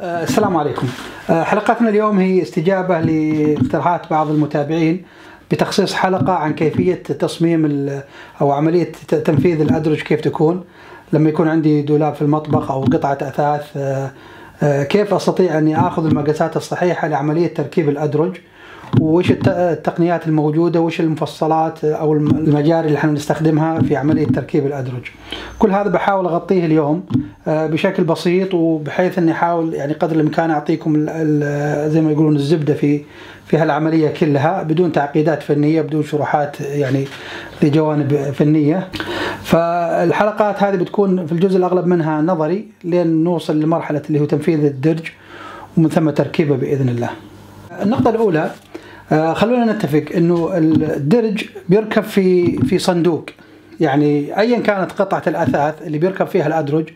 آه، السلام عليكم. آه، حلقتنا اليوم هي استجابة لاقتراحات بعض المتابعين بتخصيص حلقة عن كيفية تصميم أو عملية تنفيذ الأدرج كيف تكون. لما يكون عندي دولاب في المطبخ أو قطعة أثاث آه، كيف أستطيع أني آخذ المقاسات الصحيحة لعملية تركيب الأدرج. الت- التقنيات الموجودة؟ وش المفصلات الم- المجاري اللي إحنا نستخدمها في عملية تركيب الأدرج؟ كل هذا بحاول أغطيه اليوم آه، بشكل بسيط وبحيث إني أحاول يعني قدر الإمكان أعطيكم زي ما يقولون الزبدة في في هالعملية كلها بدون تعقيدات فنية بدون شروحات يعني لجوانب فنية. فالحلقات هذه بتكون في الجزء الأغلب منها نظري لين نوصل لمرحلة اللي هو تنفيذ الدرج ومن ثم تركيبه بإذن الله. النقطة الأولى خلونا نتفق إنه الدرج بيركب في في صندوق. يعني ايا كانت قطعة الأثاث اللي بيركب فيها الأدرج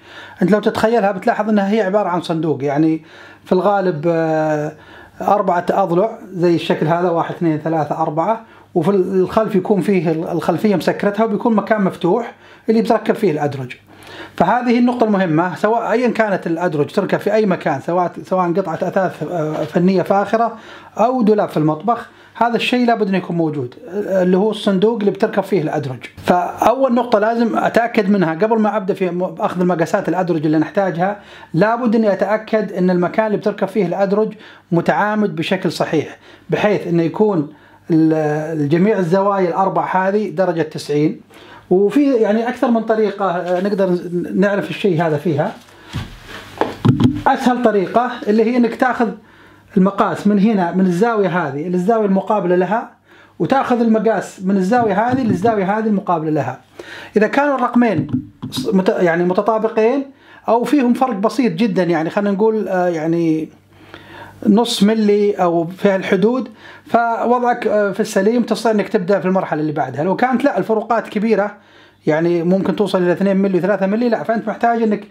أنت لو تتخيلها بتلاحظ إنها هي عبارة عن صندوق. يعني في الغالب آه، أربعة أضلع زي الشكل هذا واحد اثنين ثلاثة أربعة. وفي الخلف يكون فيه الخلفية مسكرتها وبيكون مكان مفتوح اللي بتركب فيه الأدرج. فهذه النقطة المهمة سواء أيا كانت الأدرج تركب في أي مكان سواء سواء قطعة أثاث فنية فاخرة أو دولاب في المطبخ هذا الشيء لابد انه يكون موجود اللي هو الصندوق اللي بتركب فيه الأدرج. فأول نقطة لازم أتأكد منها قبل ما أبدأ في أخذ المقاسات الأدرج اللي نحتاجها لابد أني أتأكد أن المكان اللي بتركب فيه الأدرج متعامد بشكل صحيح بحيث انه يكون الجميع الزوايا الأربع هذه درجة 90 وفي يعني أكثر من طريقة آه، نقدر نعرف الشيء هذا فيها أسهل طريقة اللي هي إنك تأخذ المقاس من هنا من الزاوية هذه للزاويه المقابلة لها وتأخذ المقاس من الزاوية هذه للزاوية هذه المقابلة لها. إذا كانوا الرقمين يعني متطابقين أو فيهم فرق بسيط جدا يعني خلينا نقول آه، يعني نص ملي أو في هالحدود فوضعك آه، في السليم تستطيع إنك تبدأ في المرحلة اللي بعدها. لو كانت لا الفروقات كبيرة يعني ممكن توصل إلى 2 ملي و3 ملي لا فأنت محتاج إنك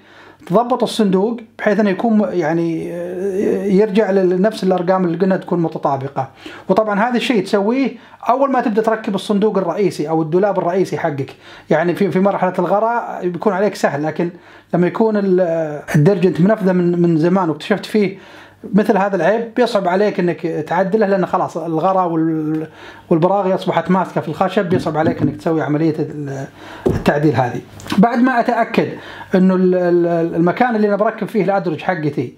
تضبط الصندوق بحيث إنه يكون يعني آه، يرجع لنفس الأرقام اللي قلنا تكون متطابقة. وطبعا هذا الشيء تسويه أول ما تبدأ تركب الصندوق الرئيسي أو الدولاب الرئيسي حقك. يعني في في مرحلة الغراء بيكون عليك سهل لكن لما يكون ال- الدرج انت منفذة من من زمان واكتشفت فيه مثل هذا العيب بيصعب عليك إنك تعدله لأن خلاص الغرا وال- والبراغي أصبحت ماسكة في الخشب بيصعب عليك إنك تسوي عملية ال- التعديل هذه. بعد ما أتأكد إنه ال- ال- المكان اللي أنا بركب فيه الأدرج حقتي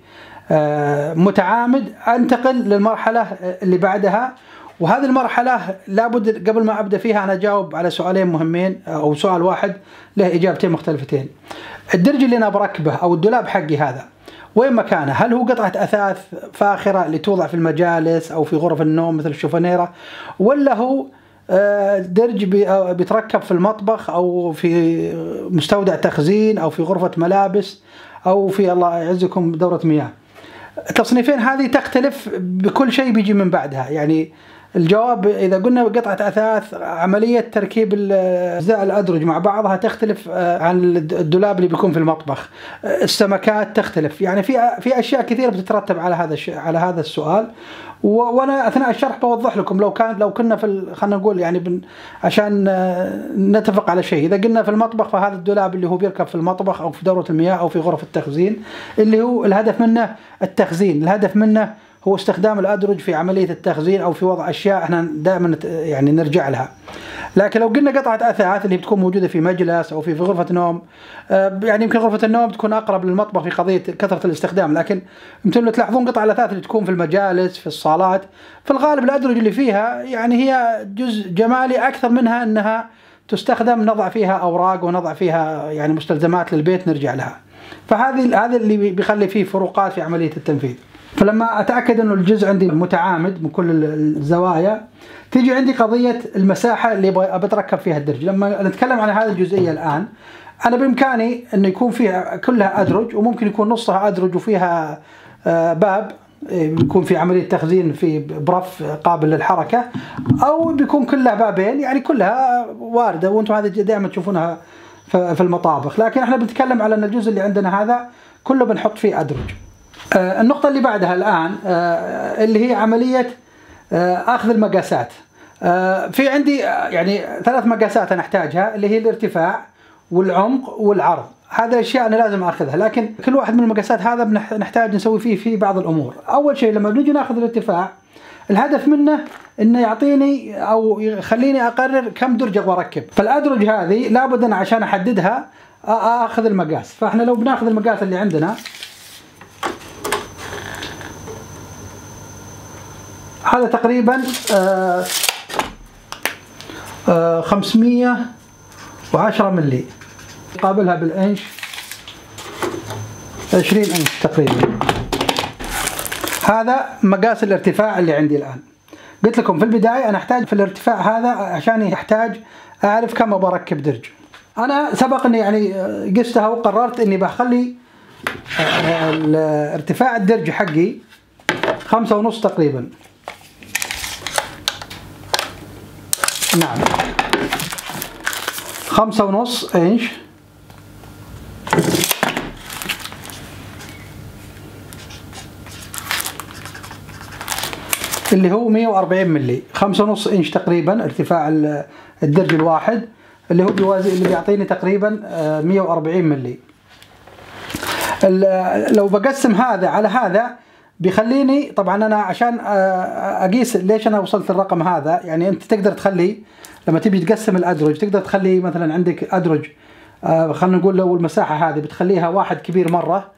آه، متعامد أنتقل للمرحلة اللي بعدها وهذه المرحلة لابد قبل ما أبدأ فيها أنا أجاوب على سؤالين مهمين أو سؤال واحد له إجابتين مختلفتين. الدرج اللي أنا بركبه أو الدولاب حقي هذا وين مكانه؟ هل هو قطعة أثاث فاخرة اللي توضع في المجالس أو في غرف النوم مثل الشوفانيرة ولا هو آه، درج آه، بيتركب في المطبخ أو في مستودع تخزين أو في غرفة ملابس أو في الله يعزكم دورة مياه التصنيفين هذه تختلف بكل شيء بيجي من بعدها يعني الجواب إذا قلنا قطعه أثاث عملية تركيب ال- أجزاء الأدرج مع بعضها تختلف آه، عن الد- الدولاب اللي بيكون في المطبخ. آه، السمكات تختلف. يعني في في أشياء كثيرة بتترتب على هذا على هذا السؤال. وأنا أثناء الشرح بوضح لكم لو كان لو كنا في خلينا نقول يعني بن عشان آه، نتفق على شيء إذا قلنا في المطبخ فهذا الدولاب اللي هو بيركب في المطبخ أو في دورة المياه أو في غرف التخزين اللي هو الهدف منه التخزين الهدف منه هو استخدام الأدرج في عملية التخزين أو في وضع أشياء إحنا دائما يعني نرجع لها. لكن لو قلنا قطعة أثاث اللي بتكون موجودة في مجلس أو في في غرفة نوم آه، يعني يمكن غرفة النوم تكون أقرب للمطبخ في قضية كثرة الاستخدام لكن يمكن تلاحظون قطع الأثاث اللي تكون في المجالس في الصالات في الغالب الأدرج اللي فيها يعني هي جزء جمالي أكثر منها إنها تستخدم نضع فيها أوراق ونضع فيها يعني مستلزمات للبيت نرجع لها. فهذه هذا اللي بيخلي فيه فروقات في عملية التنفيذ. فلما أتأكد أنه الجزء عندي متعامد من كل الزوايا تيجي عندي قضية المساحة اللي بتركب فيها الدرج. لما نتكلم عن هذه الجزئية الآن أنا بإمكاني انه يكون فيها كلها أدرج وممكن يكون نصها أدرج وفيها آه، باب آه، بيكون في عملية تخزين في برف قابل للحركة أو بيكون كلها بابين يعني كلها واردة وأنتم هذه دائما تشوفونها في المطابخ. لكن إحنا بنتكلم على أن الجزء اللي عندنا هذا كله بنحط فيه أدرج. النقطة اللي بعدها الآن آه، اللي هي عملية آه، أخذ المقاسات. آه، في عندي آه، يعني ثلاث مقاسات أنا أحتاجها اللي هي الارتفاع والعمق والعرض. هذه الأشياء أنا لازم أخذها لكن كل واحد من المقاسات هذا نحتاج نسوي فيه في بعض الأمور. أول شيء لما بنجي ناخذ الارتفاع الهدف منه إنه يعطيني أو يخليني أقرر كم درج أبغى أركب. فالأدرج هذه لابد أنا عشان أحددها آخذ المقاس. فإحنا لو بناخذ المقاس اللي عندنا هذا تقريبا آه آه 510 ملي قابلها بالإنش 20 إنش تقريبا. هذا مقاس الارتفاع اللي عندي الآن. قلت لكم في البداية أنا أحتاج في الارتفاع هذا عشان يحتاج أعرف كم أبغى أركب درج. أنا سبق إني يعني قستها وقررت إني بخلي ارتفاع الدرج حقي خمسة ونص تقريبا. نعم. خمسة ونص انش اللي هو 140 ملي خمسة ونص إنش تقريبا ارتفاع الدرج الواحد. اللي هو بيوازي اللي بيعطيني تقريبا 140 ملي لو بقسم هذا على هذا بيخليني طبعا أنا عشان أقيس ليش أنا وصلت للرقم هذا يعني أنت تقدر تخلي لما تبي تقسم الأدرج تقدر تخلي مثلا عندك أدرج خلينا نقول لو المساحة هذه بتخليها واحد كبير مرة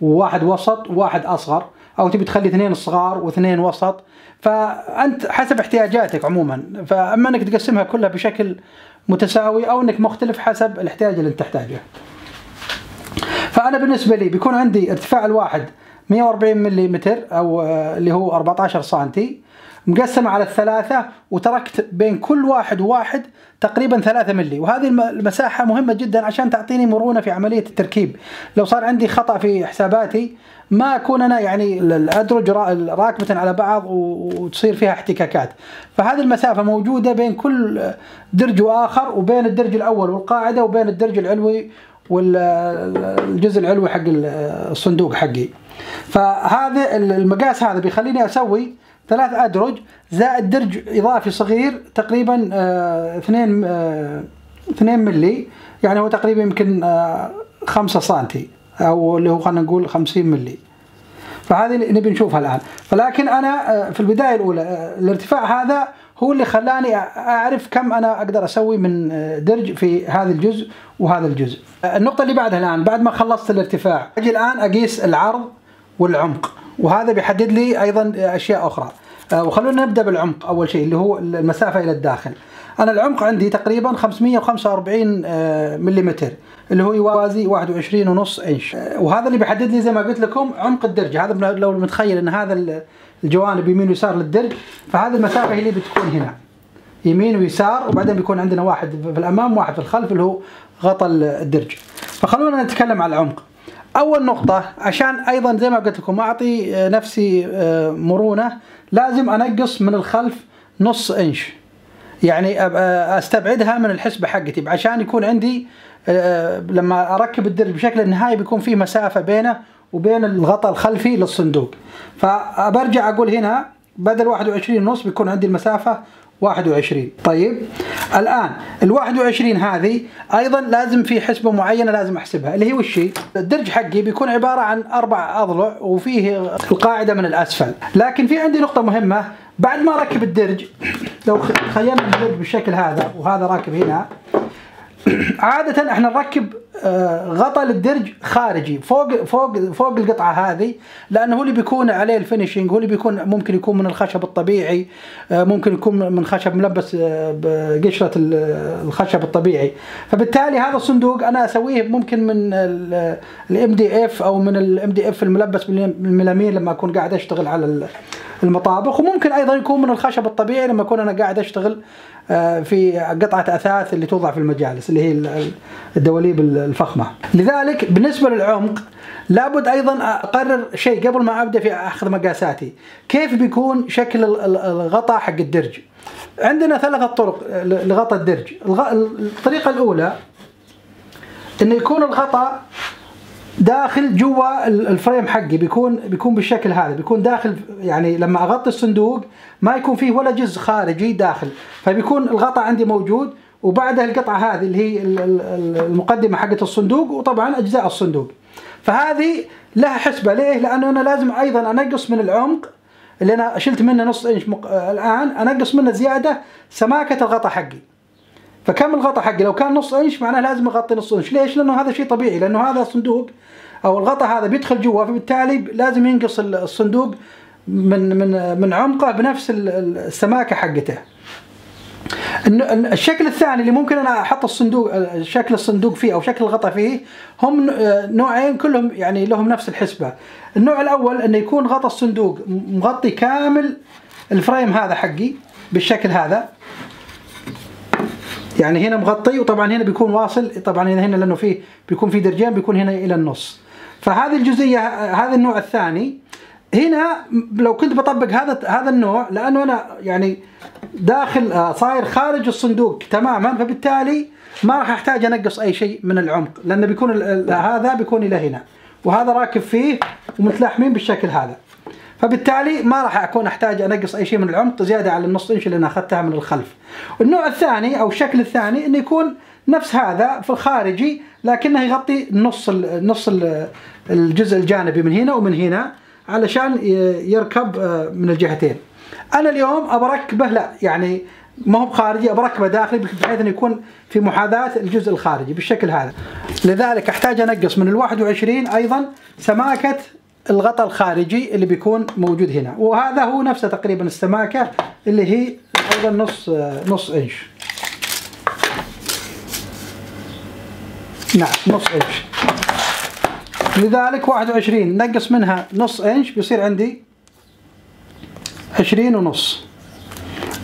وواحد وسط وواحد أصغر أو تبي تخلي اثنين صغار واثنين وسط فأنت حسب احتياجاتك عموما. فأما أنك تقسمها كلها بشكل متساوي أو أنك مختلف حسب الاحتياج اللي أنت تحتاجه. فأنا بالنسبة لي بيكون عندي ارتفاع الواحد 140 ملم أو اللي هو 14 سنتي. مقسمة على الثلاثة وتركت بين كل واحد وواحد تقريبا ثلاثة ملي. وهذه المساحة مهمة جدا عشان تعطيني مرونة في عملية التركيب. لو صار عندي خطأ في حساباتي ما أكون أنا يعني الأدرج راكبة على بعض وتصير فيها احتكاكات. فهذه المسافة موجودة بين كل درج وآخر وبين الدرج الأول والقاعدة وبين الدرج العلوي والجزء العلوي حق الصندوق حقي. فهذا المقاس هذا بيخليني أسوي ثلاث أدرج زائد درج إضافي صغير تقريبا آه اثنين آه اثنين ملي. يعني هو تقريبا يمكن آه خمسة سنتي أو اللي هو خلينا نقول خمسين ملي. فهذه نبي نشوفها الآن. فلكن أنا في البداية الأولى الارتفاع هذا هو اللي خلاني أعرف كم أنا أقدر أسوي من درج في هذا الجزء وهذا الجزء. النقطة اللي بعدها الآن بعد ما خلصت الارتفاع أجي الآن أقيس العرض والعمق. وهذا بيحدد لي أيضا أشياء أخرى. وخلونا نبدأ بالعمق أول شيء اللي هو المسافة إلى الداخل. أنا العمق عندي تقريبا 545 ملم اللي هو يوازي 21 ونص إنش. وهذا اللي بيحدد لي زي ما قلت لكم عمق الدرج. هذا لو متخيل إن هذا الجوانب يمين ويسار للدرج فهذه المسافة هي اللي بتكون هنا. يمين ويسار وبعدين بيكون عندنا واحد في الأمام وواحد في الخلف اللي هو غطى الدرج. فخلونا نتكلم عن العمق. أول نقطة عشان أيضا زي ما قلت لكم أعطي نفسي مرونة لازم أنقص من الخلف نص إنش. يعني أستبعدها من الحسبة حقتي عشان يكون عندي لما أركب الدرج بشكل النهائي بيكون في مسافة بينه وبين الغطاء الخلفي للصندوق. فبرجع أقول هنا بدل 21 ونص بيكون عندي المسافة 21 طيب الآن ال 21 هذه أيضا لازم في حسبة معينة لازم أحسبها اللي هي وش هي؟ الدرج حقي بيكون عبارة عن أربع أضلع وفيه القاعدة من الأسفل. لكن في عندي نقطة مهمة بعد ما أركب الدرج لو تخيلنا الدرج بالشكل هذا وهذا راكب هنا. عادة إحنا نركب غطاء للدرج خارجي فوق فوق فوق القطعة هذه لأنه هو اللي بيكون عليه ال finishing هو اللي بيكون ممكن يكون من الخشب الطبيعي ممكن يكون من خشب ملبس بقشرة الخشب الطبيعي. فبالتالي هذا الصندوق أنا أسويه ممكن من ال MDF أو من ال MDF الملبس بال melamine لما أكون قاعد أشتغل على المطابخ وممكن أيضا يكون من الخشب الطبيعي لما أكون أنا قاعد أشتغل في قطعة أثاث اللي توضع في المجالس اللي هي الدواليب الفخمة. لذلك بالنسبة للعمق لابد أيضا أقرر شيء قبل ما أبدأ في أخذ مقاساتي، كيف بيكون شكل الغطاء حق الدرج؟ عندنا ثلاثة طرق لغطاء الدرج، الطريقة الأولى إنه يكون الغطاء داخل جوا الفريم حقي بيكون بيكون بالشكل هذا. بيكون داخل يعني لما أغطي الصندوق ما يكون فيه ولا جزء خارجي داخل. فبيكون الغطاء عندي موجود وبعدها القطعة هذه اللي هي المقدمة حقت الصندوق وطبعا أجزاء الصندوق. فهذه لها حسبة. ليه؟ لأنه أنا لازم أيضا أنقص من العمق اللي أنا شلت منه نص إنش مق... الآن أنقص منه زيادة سماكة الغطاء حقي. فكم الغطاء حقي لو كان نص انش معناه لازم أغطي نص انش ليش لأنه هذا شيء طبيعي لأنه هذا الصندوق أو الغطاء هذا بيدخل جوا فبالتالي لازم ينقص الصندوق من من من عمقه بنفس السماكة حقته الشكل الثاني اللي ممكن أنا أحط الصندوق شكل الصندوق فيه أو شكل الغطاء فيه هم نوعين كلهم يعني لهم نفس الحسبة. النوع الأول إنه يكون غطاء الصندوق مغطي كامل الفريم هذا حقي بالشكل هذا. يعني هنا مغطي وطبعا هنا بيكون واصل طبعا هنا لأنه فيه بيكون في درجين بيكون هنا إلى النص. فهذه الجزئية هذا النوع الثاني هنا لو كنت بطبق هذا هذا النوع لأنه أنا يعني داخل آه، صاير خارج الصندوق تماما فبالتالي ما راح أحتاج أنقص أي شيء من العمق لأنه بيكون هذا بيكون إلى هنا وهذا راكب فيه ومتلاحمين بالشكل هذا فبالتالي ما راح أكون أحتاج انقص أي شيء من العمق زيادة على النص إنش اللي أنا أخذتها من الخلف. النوع الثاني أو الشكل الثاني إنه يكون نفس هذا في الخارجي لكنه يغطي نص نص الجزء الجانبي من هنا ومن هنا علشان يركب آه، من الجهتين أنا اليوم ابى اركبه لا يعني ما هو خارجي ابى اركبه داخلي بحيث إنه يكون في محاذاة الجزء الخارجي بالشكل هذا لذلك أحتاج انقص من ال 21 أيضا سماكة الغطاء الخارجي اللي بيكون موجود هنا. وهذا هو نفسه تقريبا السماكة اللي هي أيضا نص آه، نص إنش. نعم نص إنش. لذلك 21 نقص منها نص إنش بيصير عندي 20 ونص.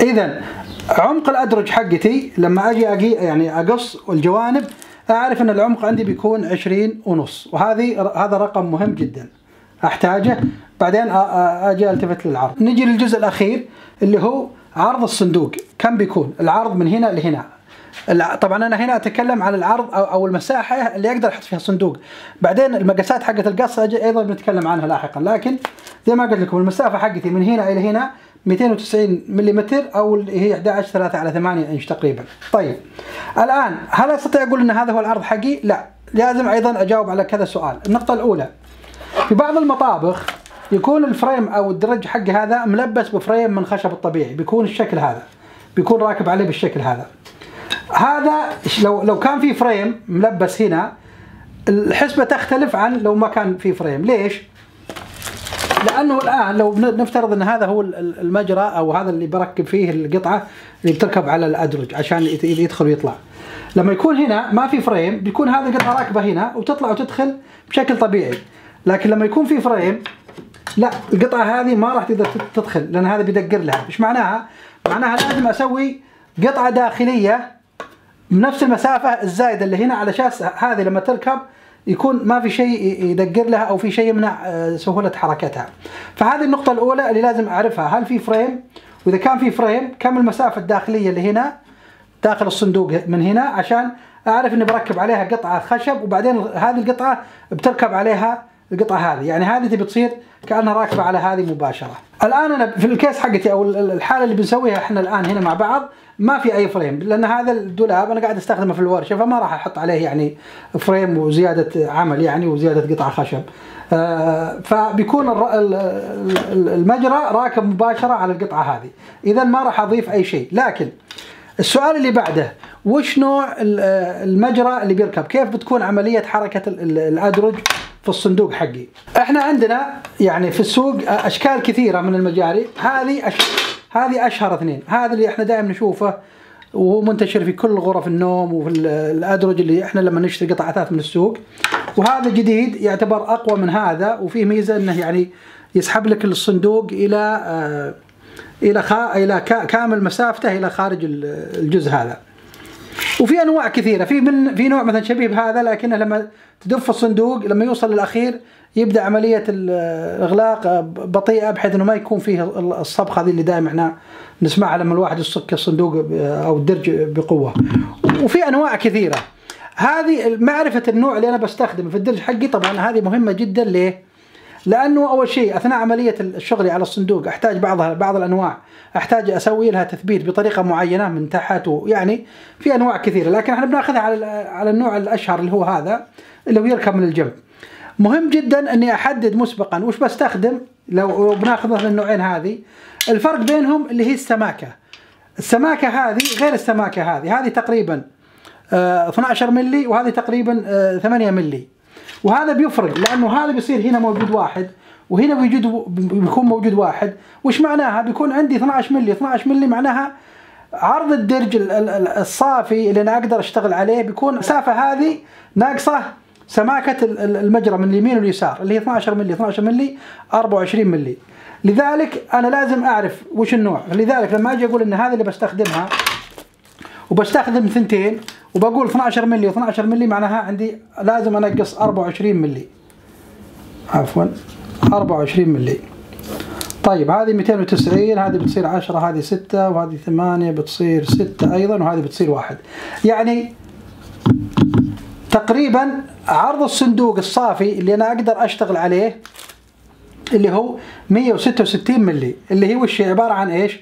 اذا عمق الأدرج حقتي لما أجي أجي يعني أقص الجوانب أعرف إن العمق عندي بيكون 20 ونص. وهذه هذا رقم مهم جدا. أحتاجه. بعدين أجي ألتفت للعرض. نجي للجزء الأخير اللي هو عرض الصندوق. كم بيكون؟ العرض من هنا لهنا. طبعا أنا هنا أتكلم عن العرض أو المساحة اللي أقدر أحط فيها صندوق بعدين المقاسات حقت القص أيضا بنتكلم عنها لاحقا. لكن زي ما قلت لكم المسافة حقتي من هنا إلى هنا 290 ملم أو هي 11 3 على 8 إنش تقريبا. طيب الآن هل أستطيع أقول إن هذا هو العرض حقي؟ لا. لازم أيضا أجاوب على كذا سؤال. النقطة الأولى في بعض المطابخ يكون ال frame أو الدرج حقي هذا ملبس ب frame من خشب الطبيعي بيكون الشكل هذا بيكون راكب عليه بالشكل هذا. هذا لو لو كان في frame ملبس هنا الحسبة تختلف عن لو ما كان في frame. ليش؟ لأنه الآن لو نفترض إن هذا هو المجرى أو هذا اللي بركب فيه القطعة اللي بتركب على الأدرج عشان يدخل ويطلع. لما يكون هنا ما في frame بيكون هذه القطعة راكبة هنا وتطلع وتدخل بشكل طبيعي. لكن لما يكون في frame لا القطعة هذه ما راح تقدر تدخل لأن هذا بيدقر لها إيش معناها معناها لازم أسوي قطعة داخلية بنفس المسافة الزايدة اللي هنا على أساس هذه لما تركب يكون ما في شيء يدقر لها أو في شيء يمنع آه، سهولة حركتها. فهذه النقطة الأولى اللي لازم أعرفها هل في frame؟ وإذا كان في frame كم المسافة الداخلية اللي هنا داخل الصندوق من هنا عشان أعرف إني بركب عليها قطعة خشب وبعدين هذه القطعة بتركب عليها القطعة هذه يعني هذه تبي تصير كأنها راكبة على هذه مباشرة. الآن أنا في ال case حقتي أو الحالة اللي بنسويها إحنا الآن هنا مع بعض ما في أي frame لأن هذا الدولاب أنا قاعد أستخدمه في الورشة فما راح أحط عليه يعني frame وزيادة عمل يعني وزيادة قطع خشب. آه فبيكون المجرى راكب مباشرة على القطعة هذه، اذا ما راح أضيف أي شيء، لكن السؤال اللي بعده وش نوع المجرى اللي بيركب؟ كيف بتكون عملية حركة الأدرج في الصندوق حقي؟ إحنا عندنا يعني في السوق أشكال كثيرة من المجاري. هذه أش... هذه أشهر اثنين. هذا اللي إحنا دائما نشوفه وهو منتشر في كل غرف النوم وفي الأدرج اللي إحنا لما نشتري قطع اثاث من السوق. وهذا جديد يعتبر أقوى من هذا وفيه ميزة إنه يعني يسحب لك الصندوق إلى آه إلى خا... إلى كامل مسافته إلى خارج الجزء هذا. وفي أنواع كثيرة. في من في نوع مثلا شبيه بهذا لكنه لما تدف الصندوق لما يوصل للأخير يبدأ عملية الإغلاق بطيئة بحيث إنه ما يكون فيه الصبخة هذه اللي دائما إحنا نسمعها لما الواحد يصك الصندوق أو الدرج بقوة. وفي أنواع كثيرة. هذه معرفة النوع اللي أنا بستخدمه في الدرج حقي. طبعا هذه مهمة جدا ليه؟ لأنه أول شيء أثناء عملية الشغل على الصندوق أحتاج بعضها بعض الأنواع أحتاج أسوي لها تثبيت بطريقة معينة من تحت يعني في أنواع كثيرة لكن إحنا بناخذها على على النوع الأشهر اللي هو هذا اللي هو يركب من الجنب. مهم جدا إني أحدد مسبقا وش بستخدم لو بناخذ مثلا النوعين هذه الفرق بينهم اللي هي السماكة. السماكة هذه غير السماكة هذه، هذه تقريبا 12 ملي وهذه تقريبا 8 ملي. وهذا بيفرق لأنه هذا بيصير هنا موجود واحد وهنا بيوجد بيكون موجود واحد. وش معناها؟ بيكون عندي 12 ملي 12 ملي معناها عرض الدرج الصافي اللي أنا أقدر أشتغل عليه بيكون المسافه هذه ناقصة سماكة المجرى من اليمين واليسار اللي هي 12 ملي 12 ملي 24 ملي. لذلك أنا لازم أعرف وش النوع. لذلك لما أجي أقول إن هذه اللي بستخدمها وبستخدم ثنتين وبقول 12 ملي و12 ملي معناها عندي لازم انقص 24 ملي. عفوا 24 ملي. طيب هذه 290 هذه بتصير 10 هذه 6 وهذه 8 بتصير 6 أيضا وهذه بتصير 1 يعني تقريبا عرض الصندوق الصافي اللي أنا أقدر أشتغل عليه اللي هو 166 ملي اللي هي وش عبارة عن إيش؟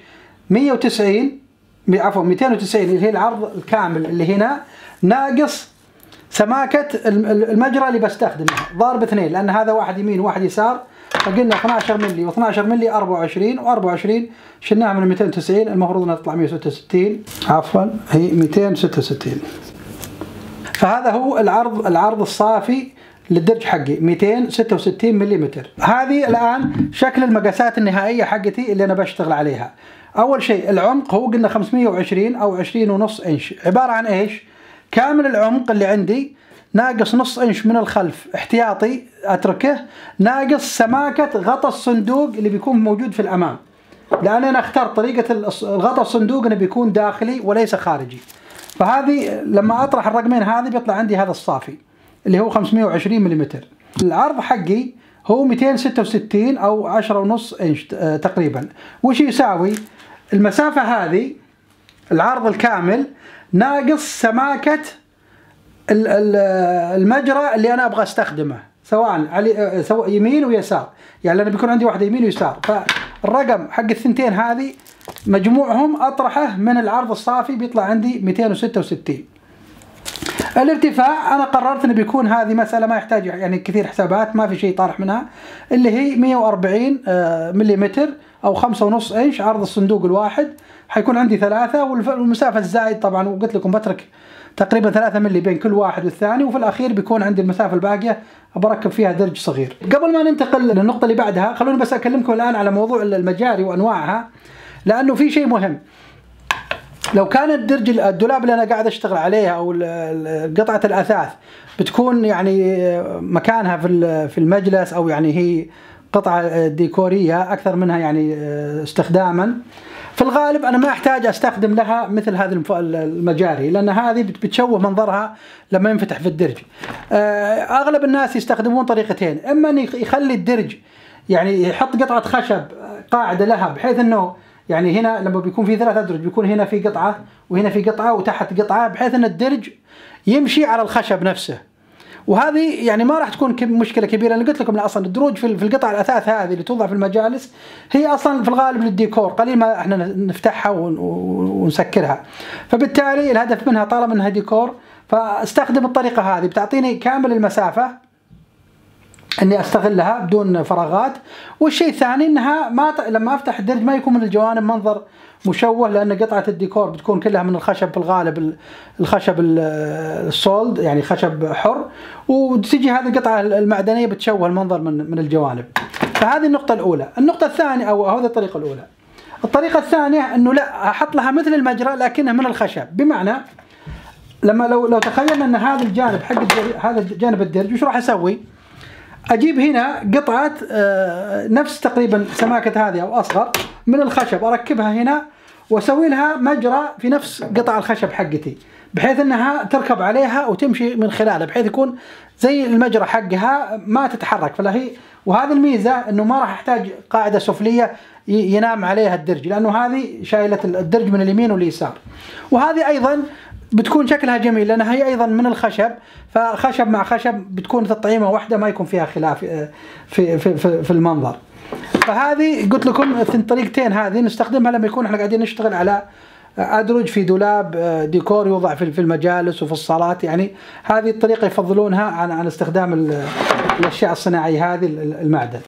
190 عفوا 290 اللي هي العرض الكامل اللي هنا ناقص سماكة المجرى اللي بستخدمها. ضارب اثنين لأن هذا واحد يمين وواحد يسار. فقلنا 12 ملي و12 ملي 24 و24 شلناها من 290 المفروض إنها تطلع 166 عفوا هي 266 فهذا هو العرض العرض الصافي للدرج حقي 266 ملم هذه الآن شكل المقاسات النهائية حقتي اللي أنا بشتغل عليها. أول شيء العمق هو قلنا 520 أو 20 ونص إنش. عبارة عن إيش؟ كامل العمق اللي عندي ناقص نص إنش من الخلف. احتياطي أتركه. ناقص سماكة غطاء الصندوق اللي بيكون موجود في الأمام. لأن أنا اخترت طريقة الغطاء الصندوق إنه بيكون داخلي وليس خارجي. فهذه لما أطرح الرقمين هذه بيطلع عندي هذا الصافي اللي هو 520 ملم العرض حقي هو 266 أو 10 ونص إنش تقريبا. وش يساوي؟ المسافة هذه العرض الكامل ناقص سماكة المجرى اللي أنا أبغى أستخدمه سواء علي سواء يمين ويسار يعني لأن بيكون عندي واحدة يمين ويسار فالرقم حق الثنتين هذه مجموعهم أطرحه من العرض الصافي بيطلع عندي 266 الارتفاع أنا قررت إنه بيكون هذه مسألة ما يحتاج يعني كثير حسابات ما في شيء طارح منها اللي هي 140 ملم أو 5.5 إنش عرض الصندوق الواحد حيكون عندي ثلاثة والمسافة الزائد طبعا وقلت لكم بترك تقريبا 3 ملي بين كل واحد والثاني وفي الأخير بيكون عندي المسافة الباقية بركب فيها درج صغير. قبل ما ننتقل للنقطة اللي بعدها خلوني بس أكلمكم الآن على موضوع المجاري وأنواعها لأنه في شيء مهم. لو كان الدرج الدولاب اللي أنا قاعد أشتغل عليه أو قطعة الأثاث بتكون يعني مكانها في في المجلس أو يعني هي قطعة ديكورية أكثر منها يعني استخداما في الغالب أنا ما أحتاج أستخدم لها مثل هذه المجاري لأن هذه بتشوه منظرها لما ينفتح في الدرج. أغلب الناس يستخدمون طريقتين، إما ان يخلي الدرج يعني يحط قطعة خشب قاعدة لها بحيث إنه يعني هنا لما بيكون في ثلاث ادرج بيكون هنا في قطعة وهنا في قطعة وتحت قطعة بحيث إن الدرج يمشي على الخشب نفسه. وهذه يعني ما راح تكون مشكلة كبيرة. أنا قلت لكم أصلا الدروج في القطع الأثاث هذه اللي توضع في المجالس هي أصلا في الغالب للديكور. قليل ما إحنا نفتحها ونسكرها. فبالتالي الهدف منها طالما إنها ديكور فاستخدم الطريقة هذه. بتعطيني كامل المسافة أني أستغلها بدون فراغات. والشيء الثاني إنها ما ت... لما أفتح الدرج ما يكون من الجوانب منظر مشوه لأن قطعة الديكور بتكون كلها من الخشب في الغالب الخشب السولد يعني خشب حر. وتجي هذه القطعة المعدنية بتشوه المنظر من من الجوانب. فهذه النقطة الأولى. النقطة الثانية أو هذه الطريقة الأولى. الطريقة الثانية إنه لا أحط لها مثل المجرى لكنها من الخشب. بمعنى لما لو لو تخيلنا إن هذا الجانب حق هذا جانب الدرج وش راح أسوي؟ أجيب هنا قطعة نفس تقريبا سماكة هذه أو أصغر من الخشب أركبها هنا وأسوي لها مجرى في نفس قطع الخشب حقتي بحيث إنها تركب عليها وتمشي من خلالها بحيث يكون زي المجرى حقها ما تتحرك فلا هي وهذه الميزة إنه ما راح أحتاج قاعدة سفلية ينام عليها الدرج لأنه هذه شايلة الدرج من اليمين واليسار وهذه أيضا بتكون شكلها جميل لانها هي أيضا من الخشب فخشب مع خشب بتكون تطعيمة واحدة ما يكون فيها خلاف آه، في في في, في المنظر. فهذه قلت لكم الطريقتين هذه نستخدمها لما يكون إحنا قاعدين نشتغل على أدرج في دولاب آه، ديكور يوضع في المجالس وفي الصالات يعني هذه الطريقة يفضلونها عن عن استخدام الأشياء الصناعية هذه المعدن.